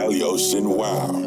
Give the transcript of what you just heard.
Eliosin Wow.